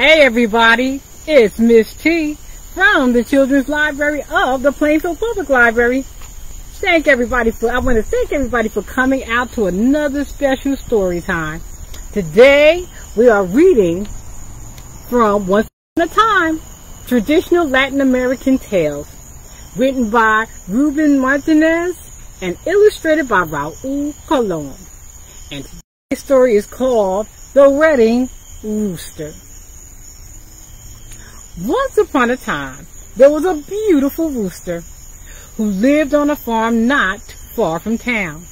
Hey everybody, it's Miss T from the Children's Library of the Plainfield Public Library. Thank everybody for, I want to thank everybody for coming out to another special story time. Today we are reading from Once Upon a Time, Traditional Latin American Tales, written by Ruben Martinez and illustrated by Raul Colon. And today's story is called The Wedding Rooster. Once upon a time, there was a beautiful rooster who lived on a farm not far from town.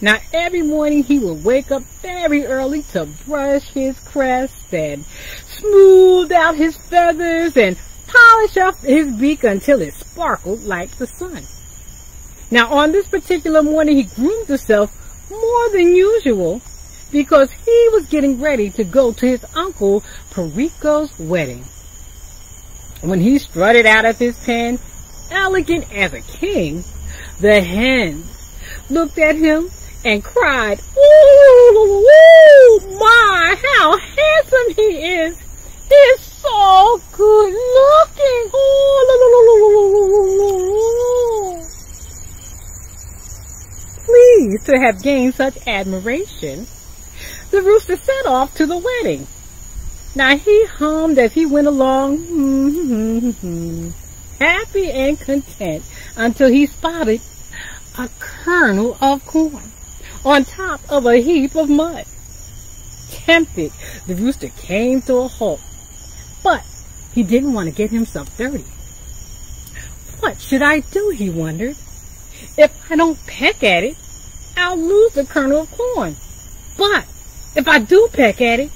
Now every morning he would wake up very early to brush his crest and smooth out his feathers and polish up his beak until it sparkled like the sun. Now on this particular morning he groomed himself more than usual because he was getting ready to go to his uncle Perico's wedding. When he strutted out of his pen, elegant as a king, the hens looked at him and cried, Ooh, ooh, my, how handsome he is. He's so good looking. Ooh, Pleased to have gained such admiration, the rooster set off to the wedding. Now he hummed as he went along, happy and content, until he spotted a kernel of corn on top of a heap of mud. Tempted, the rooster came to a halt, but he didn't want to get himself dirty. What should I do, he wondered. If I don't peck at it, I'll lose the kernel of corn. But if I do peck at it,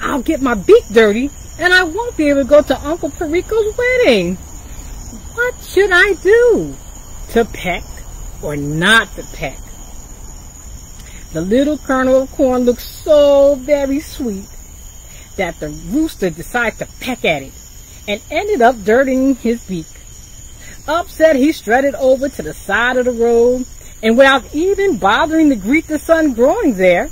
I'll get my beak dirty and I won't be able to go to Uncle Perico's wedding. What should I do? To peck or not to peck? The little kernel of corn looked so very sweet that the rooster decided to peck at it and ended up dirtying his beak. Upset, he strutted over to the side of the road and without even bothering to greet the sun growing there,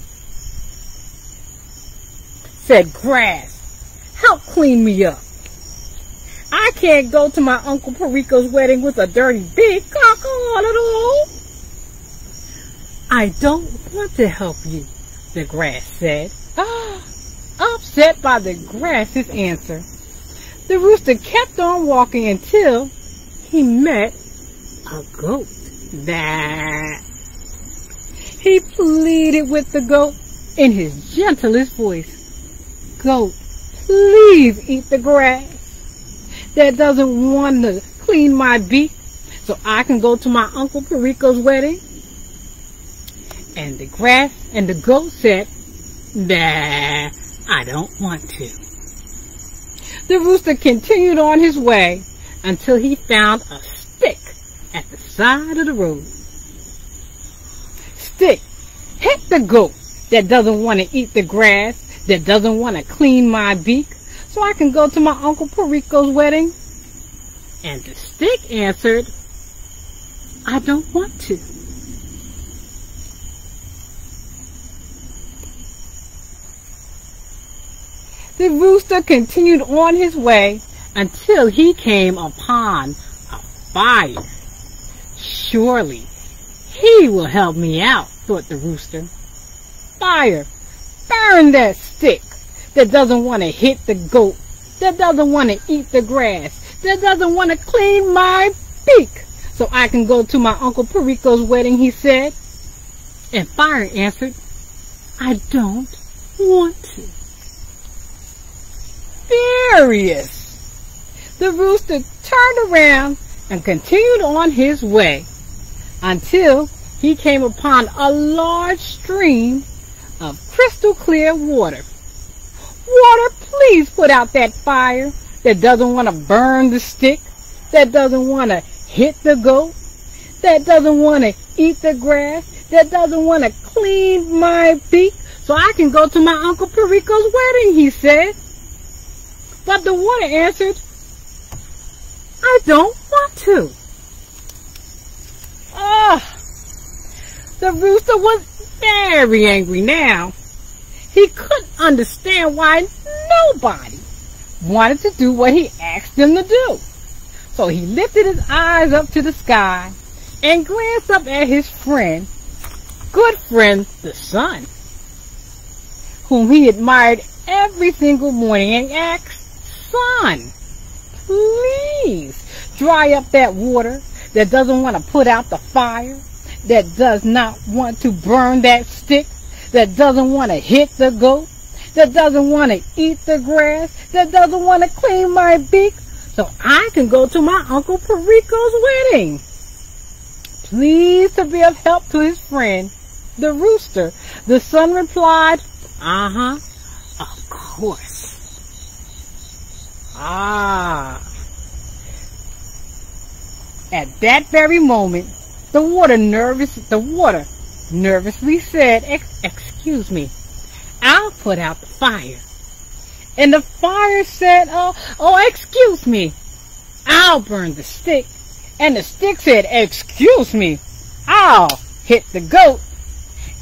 said, grass, help clean me up. I can't go to my Uncle Perico's wedding with a dirty big cock on at all. I don't want to help you, the grass said. Ah, upset by the grass's answer, the rooster kept on walking until he met a goat. That he pleaded with the goat in his gentlest voice. Goat, please eat the grass that doesn't want to clean my beak so I can go to my Uncle Perico's wedding? And the grass and the goat said, Nah, I don't want to. The rooster continued on his way until he found a stick at the side of the road. Stick, hit the goat that doesn't want to eat the grass that doesn't want to clean my beak so I can go to my Uncle Perico's wedding? And the stick answered, I don't want to. The rooster continued on his way until he came upon a fire. Surely he will help me out, thought the rooster. Fire, burn that stick that doesn't want to hit the goat, that doesn't want to eat the grass, that doesn't want to clean my beak so I can go to my Uncle Perico's wedding, he said. And Fire answered, I don't want to. Furious, the rooster turned around and continued on his way until he came upon a large stream of crystal clear water. Water, please put out that fire that doesn't want to burn the stick, that doesn't want to hit the goat, that doesn't want to eat the grass, that doesn't want to clean my beak so I can go to my Uncle Perico's wedding, he said. But the water answered, I don't want to. Ah, the rooster was very angry now. He couldn't understand why nobody wanted to do what he asked them to do. So he lifted his eyes up to the sky and glanced up at his friend, good friend, the sun, whom he admired every single morning and asked, Sun, please dry up that water that doesn't want to put out the fire, that does not want to burn that stick, that doesn't want to hit the goat, that doesn't want to eat the grass, that doesn't want to clean my beak, so I can go to my Uncle Perico's wedding. Pleased to be of help to his friend, the rooster, the sun replied, uh-huh, of course. Ah. At that very moment, the water nervous, the water nervously said, excuse me, I'll put out the fire. And the fire said, oh, oh, excuse me, I'll burn the stick. And the stick said, excuse me, I'll hit the goat.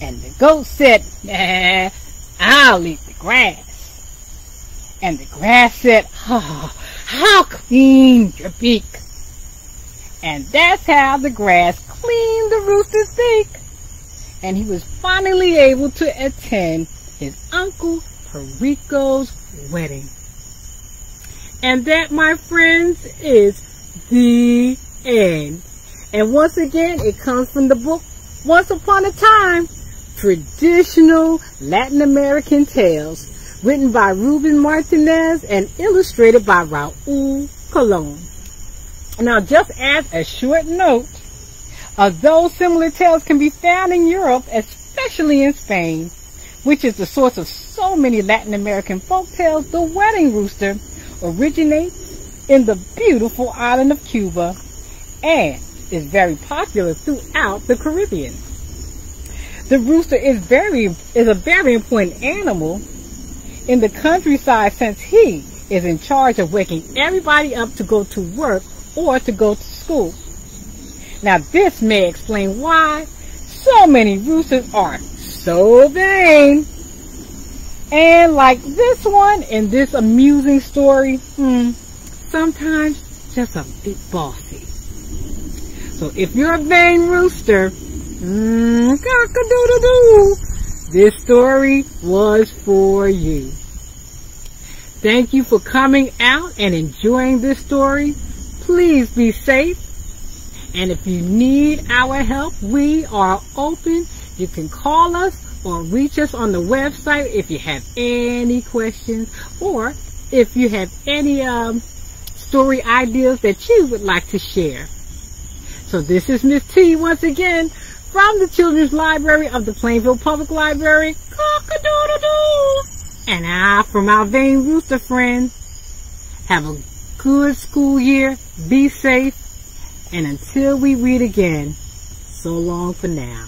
And the goat said, nah, I'll eat the grass. And the grass said, oh, how clean your beak. And that's how the grass cleaned the. And he was finally able to attend his Uncle Perico's wedding. And that, my friends, is the end. And once again, it comes from the book Once Upon a Time, Traditional Latin American Tales, written by Ruben Martinez and illustrated by Raul Colon. Now, just as a short note, Uh, although similar tales can be found in Europe, especially in Spain, which is the source of so many Latin American folk tales, the wedding rooster originates in the beautiful island of Cuba and is very popular throughout the Caribbean. The rooster is very is a very important animal in the countryside since he is in charge of waking everybody up to go to work or to go to school. Now this may explain why so many roosters are so vain. And like this one in this amusing story, hmm, sometimes just a bit bossy. So if you're a vain rooster, hmm, cock-a-doodle-doo, this story was for you. Thank you for coming out and enjoying this story. Please be safe. And if you need our help, we are open. You can call us or reach us on the website if you have any questions or if you have any um, story ideas that you would like to share. So this is Miss T once again from the Children's Library of the Plainfield Public Library. Cock-a-doodle-doo! And I, from our vain rooster friends, have a good school year. Be safe. And until we read again, so long for now.